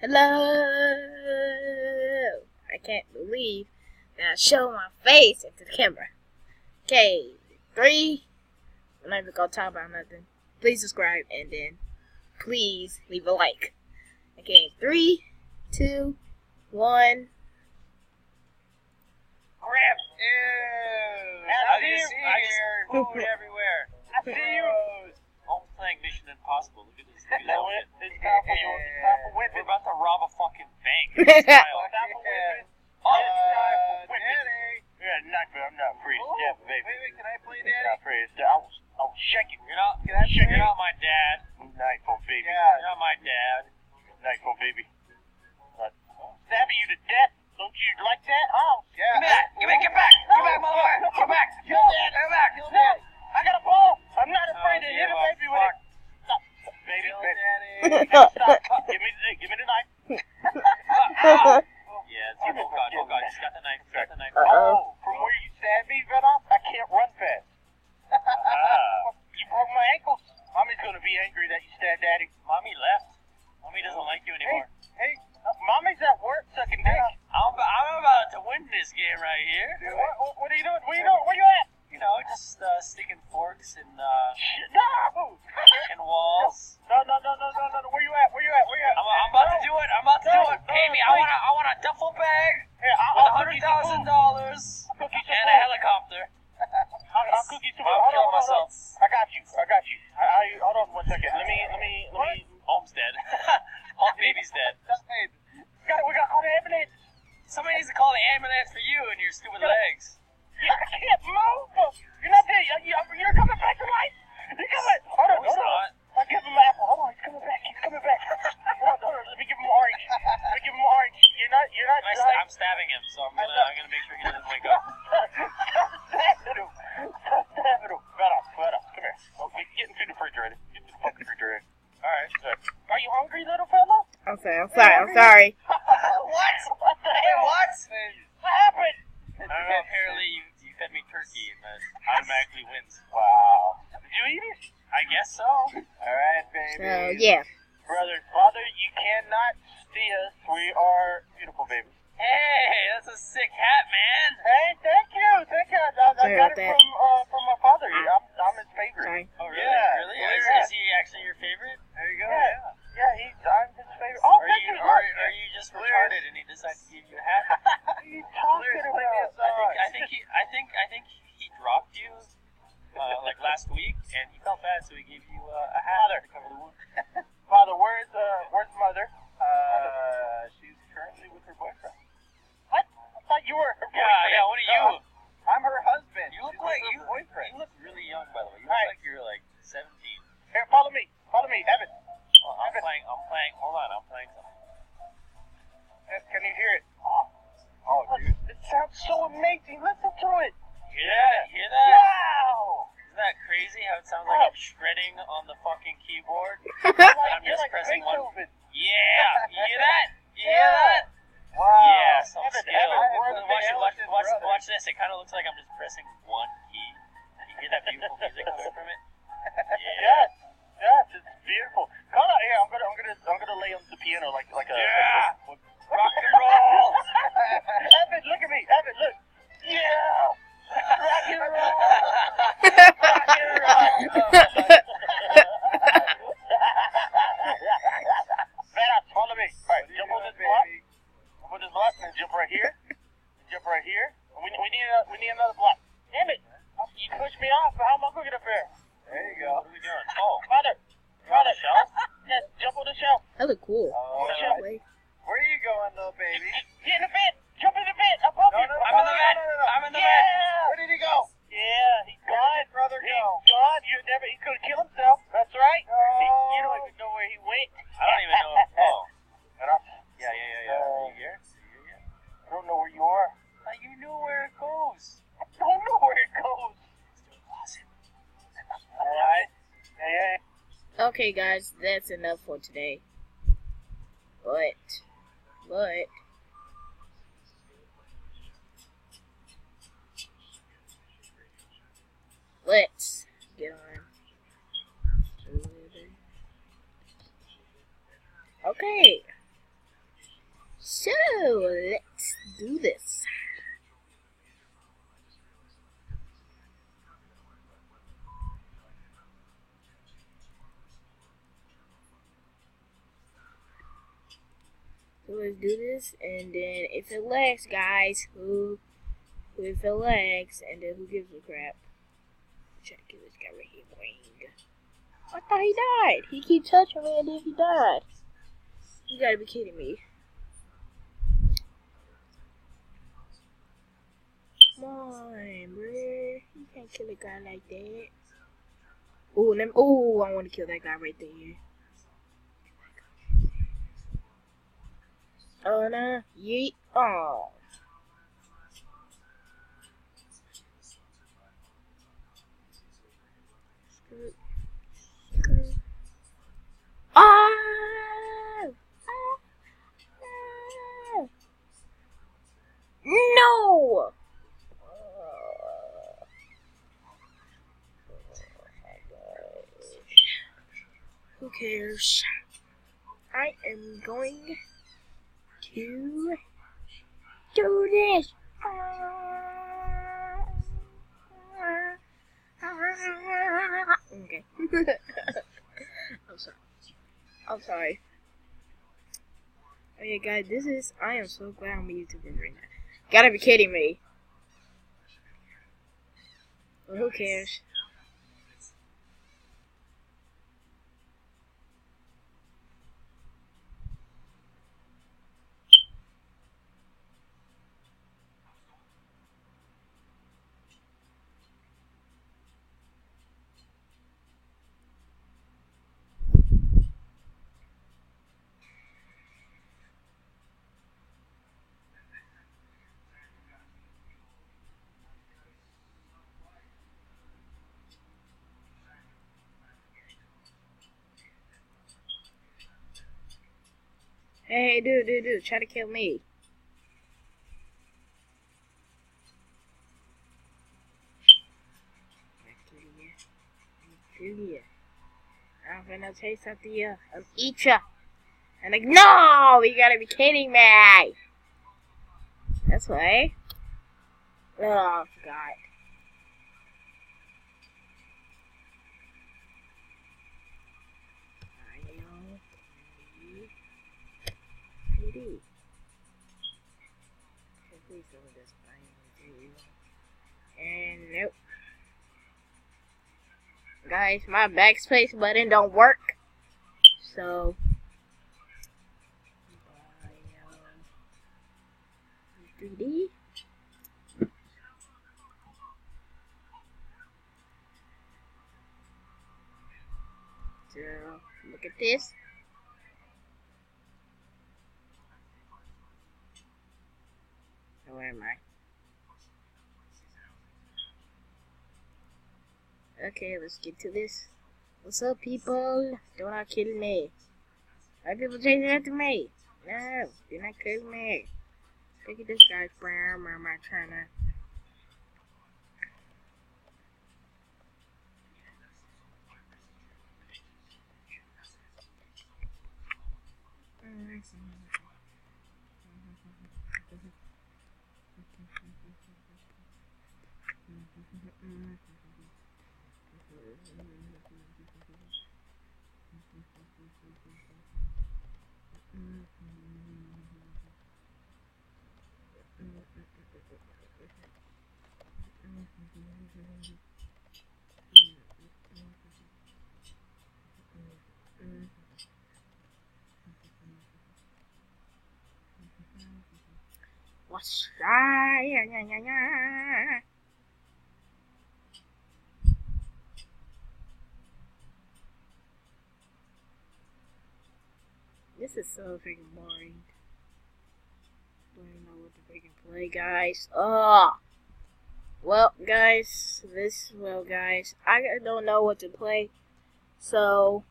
Hello. I can't believe that I show my face into the camera. Okay, three. I'm not even gonna talk about nothing. Please subscribe and then please leave a like. Okay, three, two, one. Grip. Ew. I see just, I just here. food everywhere. I see you. I'm playing Mission Impossible. Look at this. Look at That It's time for. It's time for rob a fucking bank. Style. It's time for whipping. Uh, time for whipping. Yeah, not for, I'm not free. Ooh. Yeah, baby. Wait, wait, can I play daddy? I'm not free. It's, I was, I was shaking. You're not, Can I you're play? not my dad. Nightfall, baby. Yeah. Yeah, it's, oh god, oh god, he's got the knife, he's got the knife. Oh, from where you stabbed me, Venom, I can't run fast. Ah. you broke my ankles. Mommy's gonna be angry that you stabbed Daddy. Mommy left. Mommy doesn't like you anymore. Hey, uh, Mommy's at work sucking dick. I'm, I'm about to win this game right here. What, what, what are you doing? Where you doing? Where you at? You know, just uh, sticking forks in, uh, Shit, No! in walls. No, no, no, no, no, no, no. Where you at? Where you at? Where you at? I'm, I'm about to do it. I'm about to do No, it. Pay no, me. I please. want a, I want a duffel bag Here, I'll, with a I'll cook hundred you some thousand food. dollars I'll cook you some and a food. helicopter. I'll, I'll cook you some food. I'll Hold kill on, hold on. myself. I got you. I got you. I, I, hold on one second. Let me, let me, let me. Home's dead. Hulk baby's dead. Hey, We got, we got to call the ambulance. Somebody needs to call the ambulance for you and your stupid legs. Yeah, I can't move. You're not there. You- you- You're coming back to life. You're coming. Hold on, hold on. not. I'll give him an apple. Hold on, he's coming back. He's coming back. Hold on, hold on. Let me give him orange. Let me give him orange. You're not. You're not. I, you're I'm stabbing him, so I'm gonna, I'm gonna make sure he doesn't wake up. Stab him. Stab him. Right off. Right off. Come here. Oh, get get into the refrigerator. Get into the fucking refrigerator. All right. Are you hungry, little fella? I'm sorry. I'm sorry. I'm sorry. what? What the hell? what? What happened? I don't know. Apparently, you, you fed me turkey, and that automatically wins. Wow. Did you eat it? I guess so. All right, baby. So yeah. Brother, father, you cannot see us. We are beautiful babies. Hey, that's a sick hat, man. Hey, thank you, thank you. I, I, I got it that. from uh, from my father. I'm, I'm his favorite. Sorry. Oh, really? Yeah, really? yeah. Is, is he actually your favorite? There you go. Yeah, yeah, he's I'm his favorite. Oh, Are thank you, you. or are you just retarded and he decided to give you a hat? What are you talking Lyrics, play me a about? I think, I think he, I think, I think he dropped you, uh, like last week, and he felt bad, so he gave you uh, a hat Okay, guys, that's enough for today. But, but, let's get on. Okay. So let's do this, and then if it lags, guys, who, who if it lags, and then who gives a crap? Try to kill this guy right here, boing. I thought he died. He keep touching me, and then he died. You gotta be kidding me. Come on, bruh. You can't kill a guy like that. Oh, let me, oh, I want to kill that guy right there. No. Yeet. Oh. No! Who cares? I am going to do this. Okay. I'm sorry. I'm sorry. Oh yeah, guys, this is. I am so glad I'm a YouTuber right now. Gotta be kidding me. Who cares? Hey, dude, dude, dude, try to kill me. Kill you. I'm gonna taste of the, uh, I'll eat ya. And like, no, you gotta be kidding me. That's why. Oh, I forgot. I know. PD. Okay, please don't let this find And nope. Guys, my backspace button don't work. So bye, um, 3D. So look at this. Where am I? Okay, let's get to this. What's up, people? Do not kill me. Why people chasing after me? No, do not kill me. Look at this guy's brown. Where am I trying mm-hmm. To? What's that? Yeah, yeah, yeah, yeah. This is so freaking boring. Don't know what to freaking play, guys. Ugh. Well, guys, this well, guys, I don't know what to play, so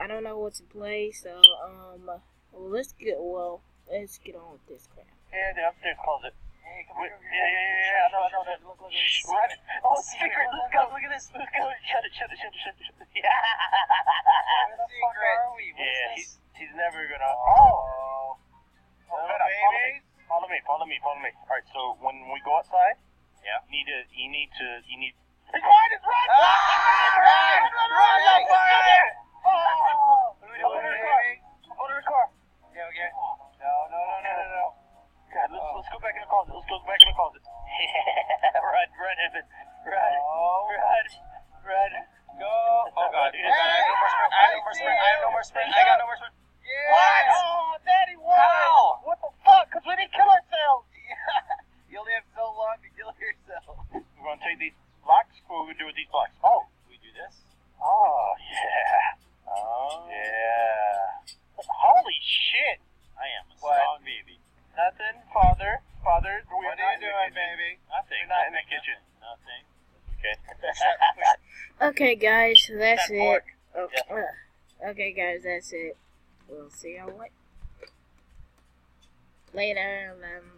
I don't know what to play. So, um, well, let's get well, let's get on with this crap. Yeah, the upstairs closet. Hey, come on. Yeah, yeah, yeah, yeah. I know, I know. That. Look, look, look. Run. Oh, secret. Let's go. Look at this. Let's go. Shut it, shut it, shut it, shut it. Shut it. Yeah. Where the fuck are we? What Yeah, is he's, this? he's never gonna. Oh. Oh, Little follow me. Follow me, follow me, follow me. All right, so when we go outside, Yeah. you need to, you need to, you need. It's right, it's right. Ah, run, run, run, run, run. run. Oh. What are we Open doing, the car. baby? Open the car. Okay, okay. closet. Let's go back in the closet. run, run, Evan. Run. Oh. Okay, guys, so that's Ten it. fork. Oh, uh, okay, guys, that's it. We'll see y'all what later. Um,